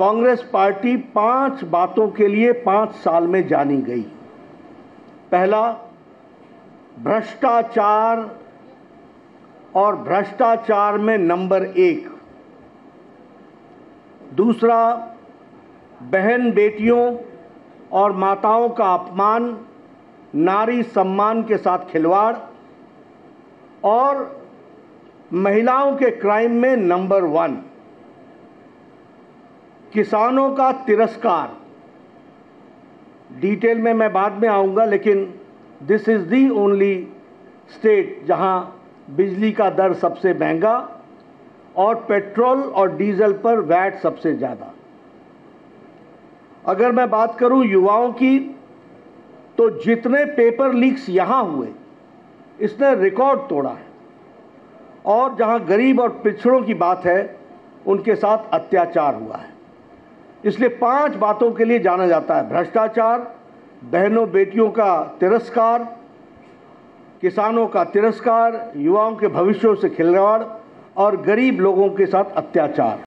Congress party पाँच बातों के लिए पाँच साल में जानी गई। पहला, भ्रष्टाचार और भ्रष्टाचार में नंबर एक। दूसरा, बहन बेटियों और माताओं का अपमान, नारी सम्मान के साथ खिलवाड़। और महिलाओं के क्राइम में नंबर वन। किसानों का तिरस्कार। डिटेल में मैं बाद में आऊँगा, लेकिन this is the only state जहाँ बिजली का दर सबसे महँगा और पेट्रोल और डीजल पर वैट सबसे ज़्यादा। अगर मैं बात करूँ युवाओं की तो जितने पेपर लीक्स यहाँ हुए, इसने रिकॉर्ड तोड़ा है। और जहाँ गरीब और पिछड़ों की बात है, उनके साथ अत्याचार हुआ है। इसलिए पाँच बातों के लिए जाना जाता है। भ्रष्टाचार, बहनों बेटियों का तिरस्कार, किसानों का तिरस्कार, युवाओं के भविष्यों से खिलवाड़ और गरीब लोगों के साथ अत्याचार।